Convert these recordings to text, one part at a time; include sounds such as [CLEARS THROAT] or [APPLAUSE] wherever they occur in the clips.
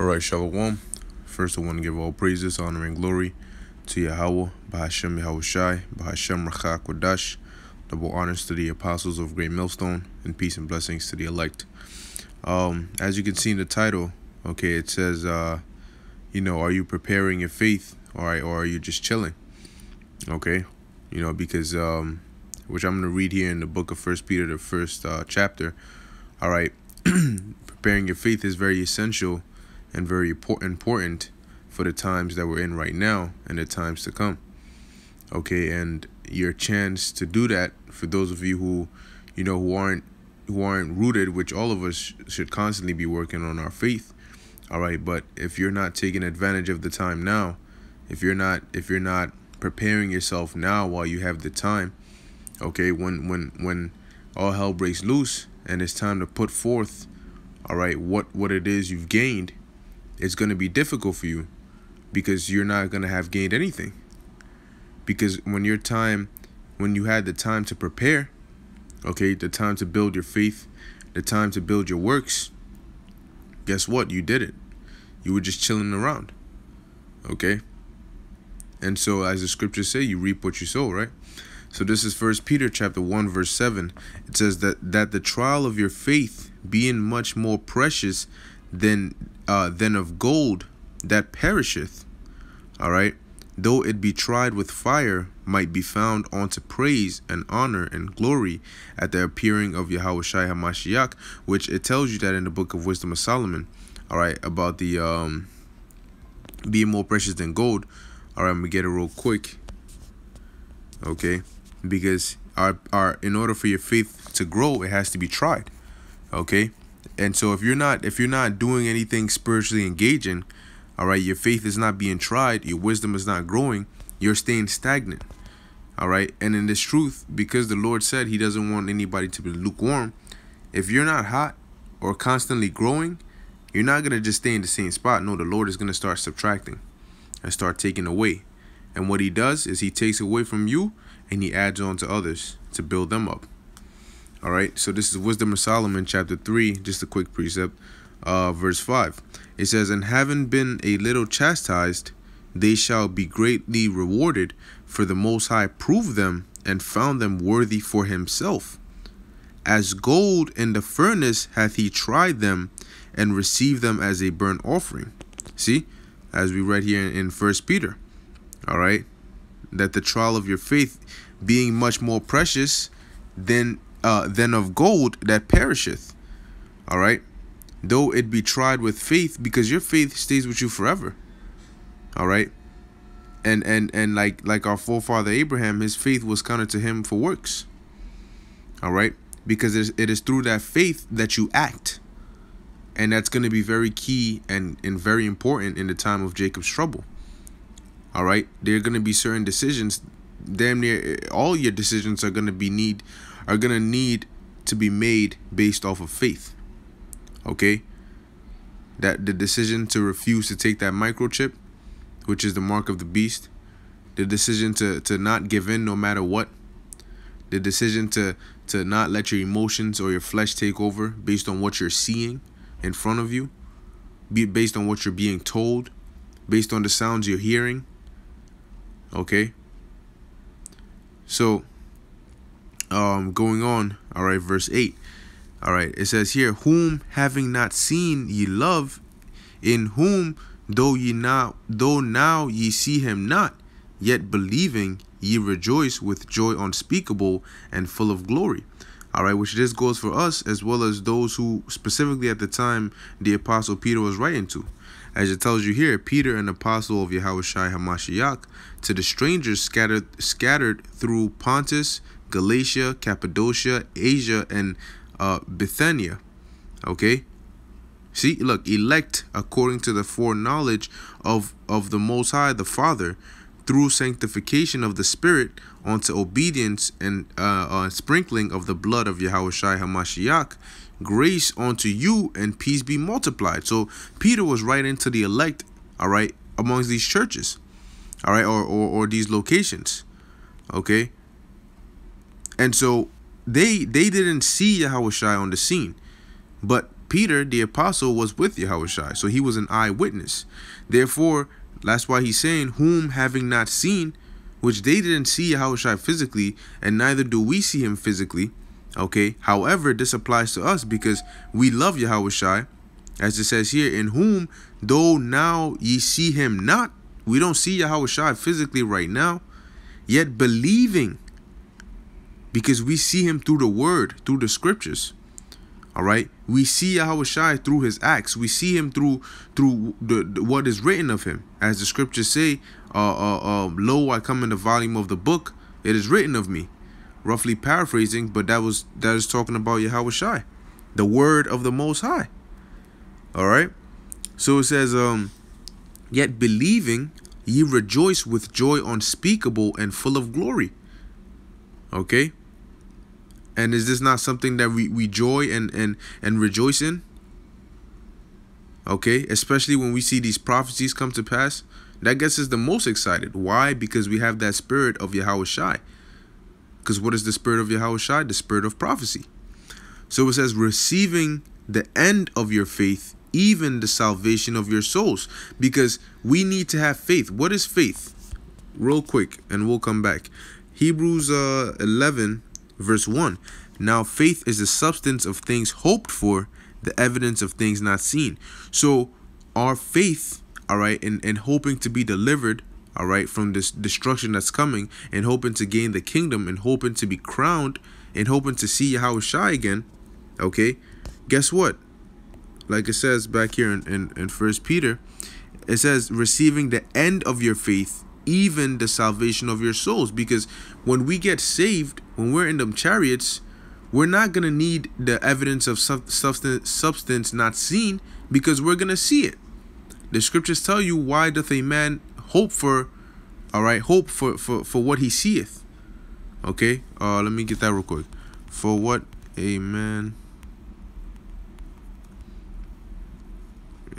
All right, Shalom. First, I want to give all praises, honor, and glory to Yahweh, Bahashem Yahushai, Bahashem Rachak Wadash. Double honors to the apostles of Great Millstone, and peace and blessings to the elect. Um, as you can see in the title, okay, it says, uh, you know, are you preparing your faith, all right, or are you just chilling? Okay, you know, because um, which I'm going to read here in the book of First Peter, the first uh, chapter. All right, [CLEARS THROAT] preparing your faith is very essential and very important for the times that we're in right now and the times to come. Okay, and your chance to do that for those of you who, you know, who aren't who aren't rooted, which all of us should constantly be working on our faith. All right, but if you're not taking advantage of the time now, if you're not if you're not preparing yourself now while you have the time, okay, when when when all hell breaks loose and it's time to put forth, all right, what what it is you've gained, it's going to be difficult for you because you're not going to have gained anything. Because when your time, when you had the time to prepare, okay, the time to build your faith, the time to build your works, guess what? You did it. You were just chilling around. Okay? And so as the scriptures say, you reap what you sow, right? So this is First Peter chapter 1 verse 7. It says that that the trial of your faith being much more precious than uh, than of gold that perisheth, all right, though it be tried with fire, might be found unto praise and honor and glory at the appearing of Yahweh HaMashiach, which it tells you that in the book of Wisdom of Solomon, all right, about the um, being more precious than gold. All right, I'm gonna get it real quick, okay, because our our in order for your faith to grow, it has to be tried, okay. And so if you're not if you're not doing anything spiritually engaging, all right, your faith is not being tried, your wisdom is not growing, you're staying stagnant. All right? And in this truth, because the Lord said he doesn't want anybody to be lukewarm, if you're not hot or constantly growing, you're not going to just stay in the same spot. No, the Lord is going to start subtracting and start taking away. And what he does is he takes away from you and he adds on to others to build them up. All right, so this is Wisdom of Solomon, chapter 3, just a quick precept, uh, verse 5. It says, And having been a little chastised, they shall be greatly rewarded, for the Most High proved them and found them worthy for himself. As gold in the furnace hath he tried them and received them as a burnt offering. See, as we read here in First Peter, all right, that the trial of your faith being much more precious than uh, than of gold that perisheth. All right. Though it be tried with faith, because your faith stays with you forever. All right. And and and like like our forefather Abraham, his faith was counted to him for works. All right, because it is through that faith that you act, and that's going to be very key and and very important in the time of Jacob's trouble. All right, there are going to be certain decisions. Damn near all your decisions are going to be need are going to need to be made based off of faith. Okay? That the decision to refuse to take that microchip, which is the mark of the beast, the decision to to not give in no matter what, the decision to to not let your emotions or your flesh take over based on what you're seeing in front of you, be based on what you're being told, based on the sounds you're hearing. Okay? So um, going on, all right, verse 8. All right, it says here, Whom having not seen ye love, in whom though ye now though now ye see him not, yet believing ye rejoice with joy unspeakable and full of glory. All right, which this goes for us as well as those who specifically at the time the apostle Peter was writing to. As it tells you here, Peter, an apostle of Yahweh Shai HaMashiach, to the strangers scattered scattered through Pontus, Galatia, Cappadocia, Asia, and uh, Bithynia. Okay? See, look, elect according to the foreknowledge of, of the Most High, the Father, through sanctification of the Spirit unto obedience and uh, uh, sprinkling of the blood of Yahweh Shai HaMashiach, grace unto you and peace be multiplied. So Peter was right into the elect, all right, amongst these churches, all right, or, or, or these locations, okay? And so they they didn't see Yahweh Shai on the scene. But Peter, the apostle, was with Yahushua, so he was an eyewitness. Therefore, that's why he's saying, whom having not seen, which they didn't see Yahushua physically, and neither do we see him physically. Okay. However, this applies to us because we love Yahushua, as it says here, in whom though now ye see him not, we don't see Yahushua physically right now, yet believing because we see him through the word, through the scriptures. All right, we see Yahushua through his acts. We see him through through the, the, what is written of him, as the scriptures say. Uh, uh, uh, Lo, I come in the volume of the book. It is written of me, roughly paraphrasing, but that was that is talking about Yahushua, the word of the Most High. All right, so it says, um, yet believing ye rejoice with joy unspeakable and full of glory. Okay, and is this not something that we, we joy and, and, and rejoice in? Okay, especially when we see these prophecies come to pass. That gets us the most excited. Why? Because we have that spirit of Yahweh Shai. Because what is the spirit of Yahweh Shai? The spirit of prophecy. So it says, receiving the end of your faith, even the salvation of your souls. Because we need to have faith. What is faith? Real quick, and we'll come back. Hebrews uh, 11 Verse 1 Now faith is the substance of things hoped for, the evidence of things not seen. So, our faith, all right, and, and hoping to be delivered, all right, from this destruction that's coming, and hoping to gain the kingdom, and hoping to be crowned, and hoping to see Yahushua again, okay, guess what? Like it says back here in, in, in First Peter, it says, receiving the end of your faith, even the salvation of your souls. Because when we get saved, when we're in them chariots, we're not going to need the evidence of sub substance, substance not seen because we're going to see it. The scriptures tell you why doth a man hope for, all right, hope for, for, for what he seeth. Okay, uh, let me get that real quick. For what a man.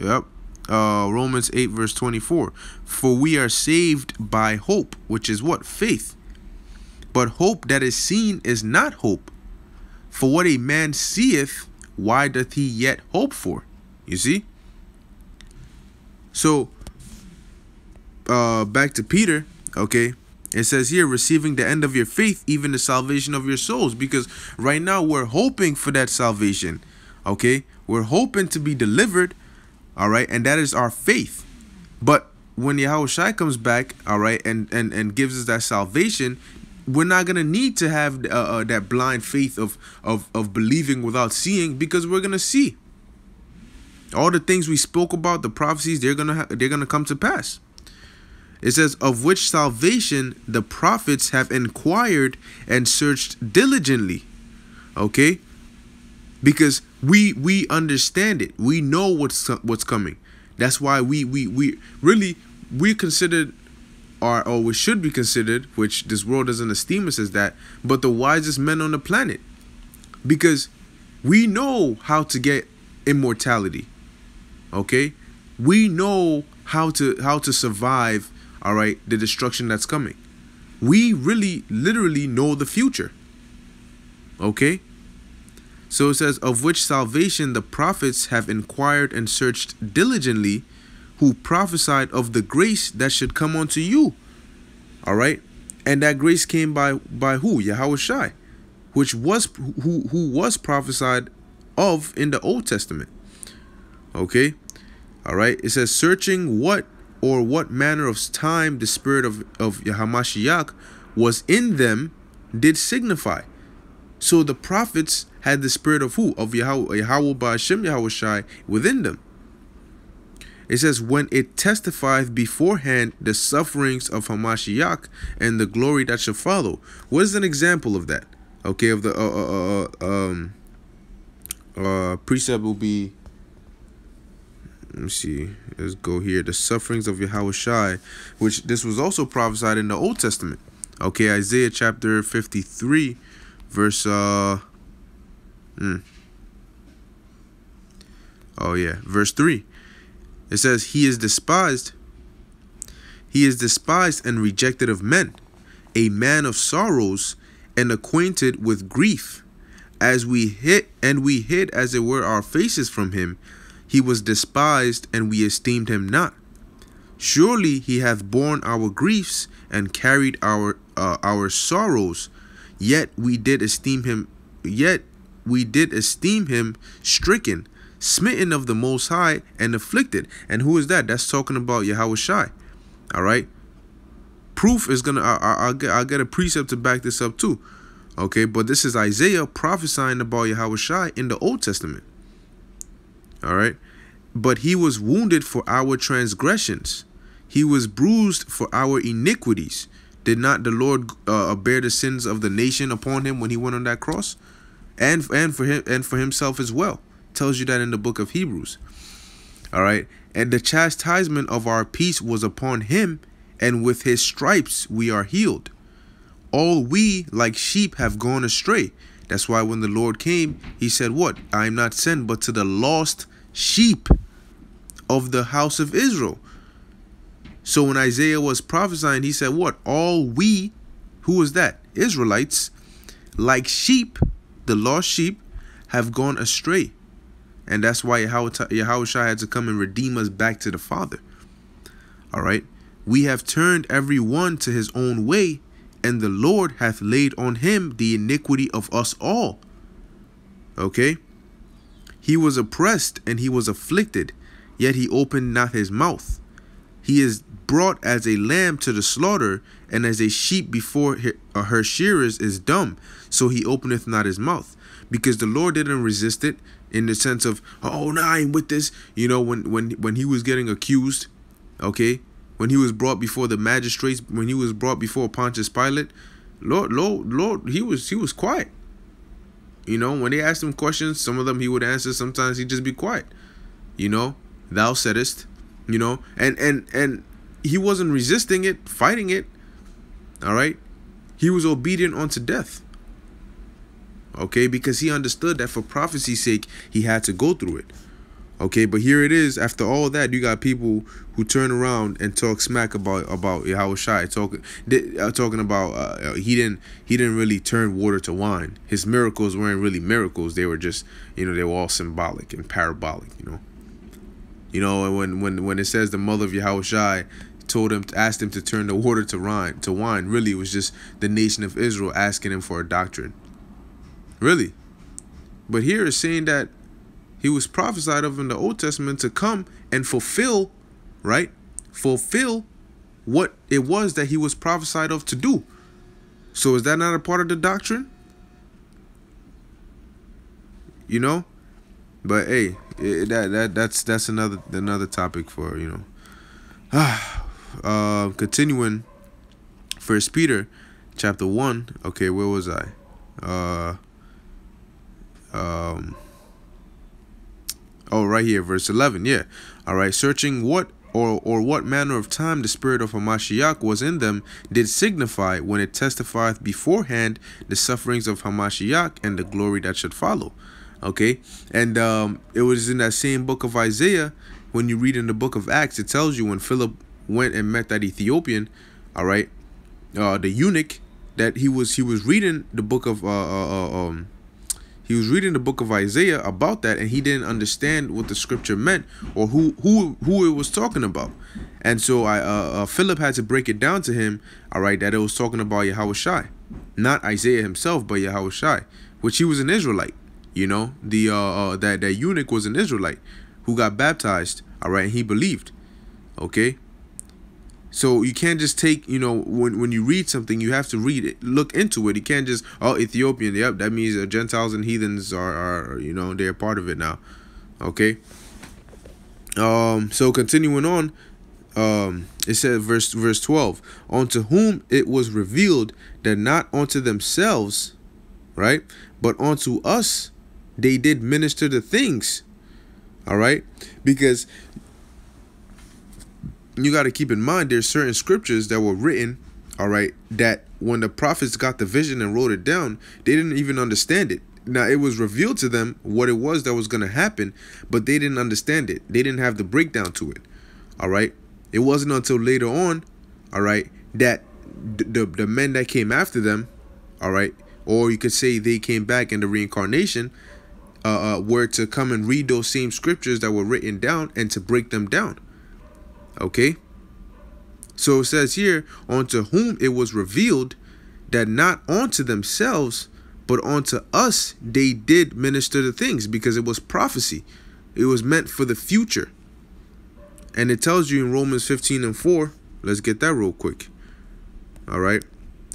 Yep, uh, Romans 8, verse 24. For we are saved by hope, which is what? Faith. But hope that is seen is not hope. For what a man seeth, why doth he yet hope for? You see? So, uh, back to Peter, okay? It says here, receiving the end of your faith, even the salvation of your souls. Because right now we're hoping for that salvation, okay? We're hoping to be delivered, all right? And that is our faith. But when Yahushua comes back all right and and and gives us that salvation we're not gonna need to have uh, uh, that blind faith of of of believing without seeing because we're gonna see. All the things we spoke about the prophecies they're gonna they're gonna come to pass. It says of which salvation the prophets have inquired and searched diligently. Okay because we we understand it. We know what's what's coming. That's why we we we really we considered or or we should be considered which this world doesn't esteem us as that but the wisest men on the planet. Because we know how to get immortality okay? We know how to how to survive all right the destruction that's coming. We really literally know the future okay so it says, Of which salvation the prophets have inquired and searched diligently, who prophesied of the grace that should come unto you. All right. And that grace came by by who? Yahweh Shai, which was who who was prophesied of in the Old Testament. Okay. All right. It says, searching what or what manner of time the spirit of, of Yahamashiach was in them did signify. So the prophets had the spirit of who? Of Yahweh, Yahweh Ba'ashem within them. It says, when it testifieth beforehand the sufferings of Hamashiach and the glory that shall follow. What is an example of that? Okay, of the uh, uh, uh, um, uh, precept will be, let me see, let's go here. The sufferings of Yahweh which this was also prophesied in the Old Testament. Okay, Isaiah chapter 53, verse, uh, Mm. Oh, yeah. Verse 3. It says, He is despised. He is despised and rejected of men, a man of sorrows and acquainted with grief. as we hid and we hid as it were our faces from him, he was despised, and we esteemed him not. Surely he hath borne our griefs and carried our uh, our sorrows, yet we did esteem him yet we did esteem him stricken, smitten of the most high, and afflicted. And who is that? That's talking about Yahweh Shai. All right. Proof is gonna I, will get I'll get a precept to back this up too. Okay, but this is Isaiah prophesying about Yahweh Shai in the Old Testament. All right. But he was wounded for our transgressions, he was bruised for our iniquities. Did not the Lord uh, bear the sins of the nation upon him when he went on that cross? And and for him and for himself as well. Tells you that in the book of Hebrews. All right. And the chastisement of our peace was upon him, and with his stripes we are healed. All we, like sheep, have gone astray. That's why when the Lord came, he said, What? I am not sent but to the lost sheep of the house of Israel. So when Isaiah was prophesying, he said, What? All we, who was that? Israelites, like sheep, the lost sheep, have gone astray. And that's why Yahweh Shai had to come and redeem us back to the Father. All right. We have turned every one to his own way, and the Lord hath laid on him the iniquity of us all. Okay? He was oppressed and he was afflicted, yet he opened not his mouth. He is brought as a lamb to the slaughter, and as a sheep before uh, her shearers is dumb, so he openeth not his mouth. Because the Lord didn't resist it in the sense of, oh, no, I ain't with this. You know, when when when he was getting accused, okay, when he was brought before the magistrates, when he was brought before Pontius Pilate, Lord, Lord, Lord, he was he was quiet. You know, when they asked him questions, some of them he would answer, sometimes he'd just be quiet. You know, thou saidest, you know, and and and he wasn't resisting it, fighting it. All right. He was obedient unto death. Okay, because he understood that for prophecy's sake, he had to go through it. Okay, but here it is. After all that, you got people who turn around and talk smack about about Yahweh Shai, talking uh, talking about uh, uh, he didn't he didn't really turn water to wine. His miracles weren't really miracles; they were just you know they were all symbolic and parabolic. You know, you know, and when when when it says the mother of Yahweh Shai told him asked him to turn the water to wine to wine, really it was just the nation of Israel asking him for a doctrine. Really, but here is saying that he was prophesied of in the Old Testament to come and fulfill, right? Fulfill what it was that he was prophesied of to do. So is that not a part of the doctrine? You know? But hey, it, that that that's that's another another topic for, you know. [SIGHS] uh continuing First Peter chapter 1. Okay, where was I? Uh um Oh, right here, verse 11. Yeah. All right. Searching what or, or what manner of time the spirit of Hamashiach was in them did signify when it testifieth beforehand the sufferings of Hamashiach and the glory that should follow. Okay. And um, it was in that same book of Isaiah. When you read in the book of Acts, it tells you when Philip went and met that Ethiopian, all right, uh, the eunuch, that he was he was reading the book of uh, uh, uh um he was reading the book of Isaiah about that, and he didn't understand what the scripture meant or who who who it was talking about. And so I uh, uh, Philip had to break it down to him. All right, that it was talking about Yahweh Shai, not Isaiah himself, but Yahweh Shai, which he was an Israelite. You know, the uh, uh that that eunuch was an Israelite who got baptized. All right, and he believed. Okay, so you can't just take, you know, when when you read something, you have to read it, look into it. You can't just, oh, Ethiopian, yep, that means uh, Gentiles and heathens are, are, you know, they're part of it now. Okay. Um. So continuing on, um, it said verse verse twelve, unto whom it was revealed that not unto themselves, right, but unto us, they did minister the things. All right, because you got to keep in mind there's certain scriptures that were written all right that when the prophets got the vision and wrote it down they didn't even understand it. Now it was revealed to them what it was that was going to happen but they didn't understand it. They didn't have the breakdown to it all right? It wasn't until later on all right that the, the, men that came after them all right or you could say they came back in the reincarnation, uh, uh, were to come and read those same scriptures that were written down and to break them down. Okay? So it says here, unto whom it was revealed that not unto themselves, but unto us they did minister the things because it was prophecy. It was meant for the future. And it tells you in Romans 15 and 4, let's get that real quick. All right.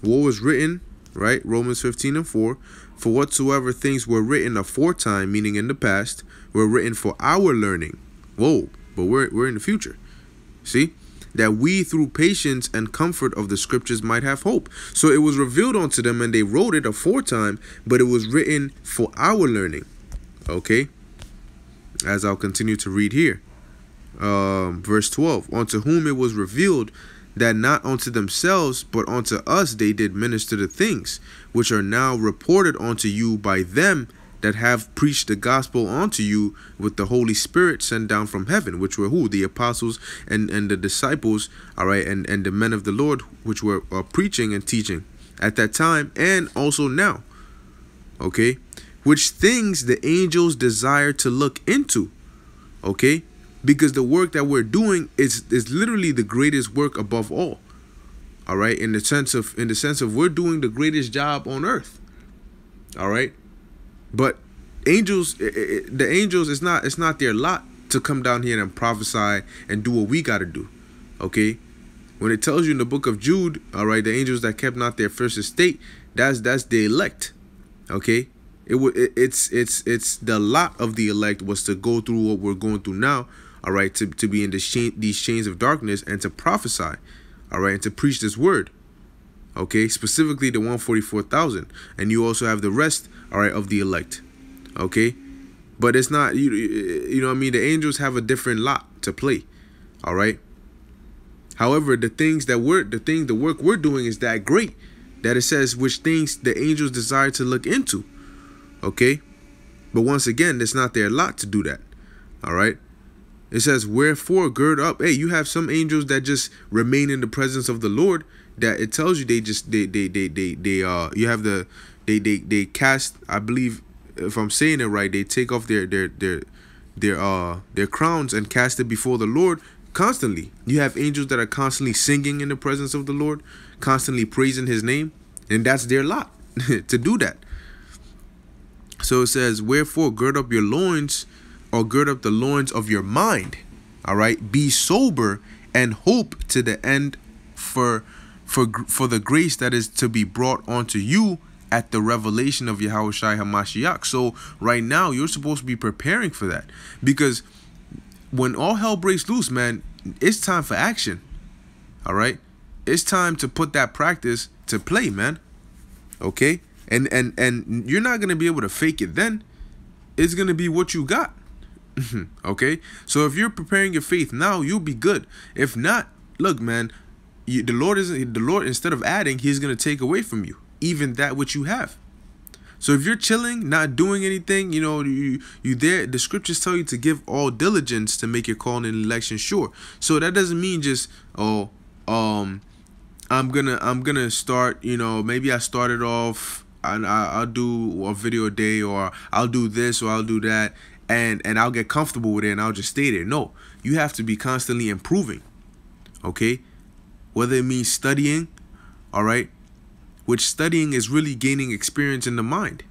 What was written, right? Romans 15 and 4. For whatsoever things were written aforetime, meaning in the past, were written for our learning. Whoa, but we're, we're in the future. See? That we through patience and comfort of the scriptures might have hope. So it was revealed unto them and they wrote it aforetime, but it was written for our learning. Okay? As I'll continue to read here. Um, verse 12. Unto whom it was revealed that not unto themselves, but unto us they did minister the things, which are now reported unto you by them that have preached the gospel unto you with the Holy Spirit sent down from heaven, which were who? The apostles and, and the disciples, all right, and, and the men of the Lord, which were uh, preaching and teaching at that time and also now. Okay? Which things the angels desire to look into. Okay? because the work that we're doing is is literally the greatest work above all all right in the sense of in the sense of we're doing the greatest job on earth all right but angels the angels it's not it's not their lot to come down here and prophesy and do what we got to do okay? When it tells you in the book of jude all right the angels that kept not their first estate that's that's the elect okay? It would it, it's it's it's the lot of the elect was to go through what we're going through now all right, to, to be in this chain, these chains of darkness and to prophesy, all right, and to preach this word, okay, specifically the 144,000. And you also have the rest, all right, of the elect, okay? But it's not, you, you know I mean? The angels have a different lot to play, all right? However, the things that we're, the thing, the work we're doing is that great that it says which things the angels desire to look into, okay? But once again, it's not their lot to do that, all right? It says, Wherefore gird up. Hey, you have some angels that just remain in the presence of the Lord. That it tells you they just they they they they they uh you have the they they they cast I believe if I'm saying it right, they take off their their their their uh their crowns and cast it before the Lord constantly. You have angels that are constantly singing in the presence of the Lord, constantly praising his name, and that's their lot [LAUGHS] to do that. So it says, Wherefore gird up your loins or gird up the loins of your mind. All right, be sober and hope to the end for for for the grace that is to be brought onto you at the revelation of Yahweh Shai HaMashiach. So right now you're supposed to be preparing for that because when all hell breaks loose, man, it's time for action. All right, it's time to put that practice to play, man. Okay, and and and you're not gonna be able to fake it. Then it's gonna be what you got. [LAUGHS] okay so if you're preparing your faith now you'll be good if not look man you, the lord isn't the lord instead of adding he's going to take away from you even that which you have so if you're chilling not doing anything you know you you there the scriptures tell you to give all diligence to make your calling and election sure so that doesn't mean just oh um i'm gonna i'm gonna start you know maybe i started off and I'll do a video a day or I'll do this or I'll do that and and I'll get comfortable with it and I'll just stay there. No, you have to be constantly improving. Okay? Whether it means studying, all right? Which studying is really gaining experience in the mind.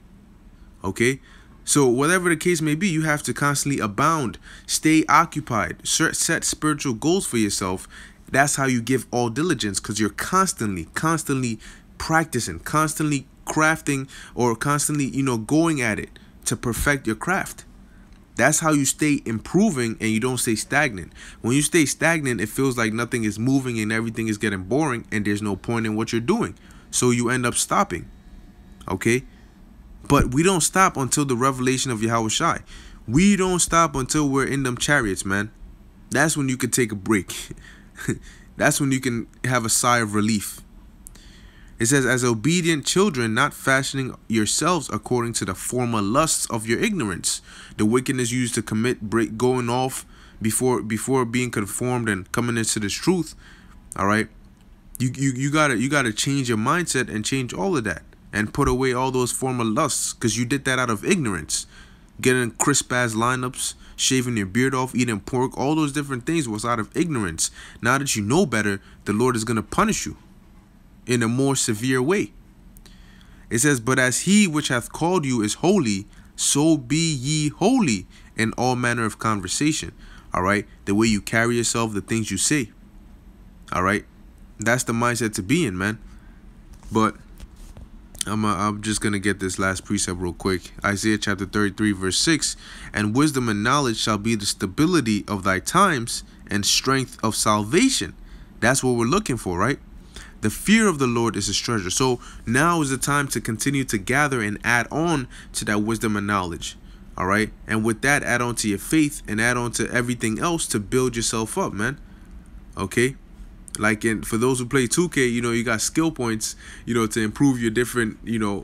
Okay? So whatever the case may be, you have to constantly abound, stay occupied, set spiritual goals for yourself. That's how you give all diligence because you're constantly, constantly practicing, constantly crafting or constantly, you know, going at it to perfect your craft. That's how you stay improving and you don't stay stagnant. When you stay stagnant, it feels like nothing is moving and everything is getting boring and there's no point in what you're doing. So you end up stopping. Okay? But we don't stop until the revelation of Yahweh Shai. We don't stop until we're in them chariots, man. That's when you can take a break. [LAUGHS] That's when you can have a sigh of relief. It says, as obedient children, not fashioning yourselves according to the former lusts of your ignorance, the wickedness used to commit break going off before before being conformed and coming into this truth. All right, you you you gotta you gotta change your mindset and change all of that. and put away all those former lusts because you did that out of ignorance. Getting crisp ass lineups, shaving your beard off, eating pork, all those different things was out of ignorance. Now that you know better, the Lord is going to punish you in a more severe way. It says, But as he which hath called you is holy, so be ye holy in all manner of conversation. All right. The way you carry yourself, the things you say. All right. That's the mindset to be in, man. But I'm, uh, I'm just going to get this last precept real quick. Isaiah chapter 33, verse 6. And wisdom and knowledge shall be the stability of thy times and strength of salvation. That's what we're looking for, right? The fear of the Lord is his treasure. So now is the time to continue to gather and add on to that wisdom and knowledge. All right. And with that, add on to your faith and add on to everything else to build yourself up, man. Okay. Like in for those who play 2K, you know, you got skill points, you know, to improve your different, you know,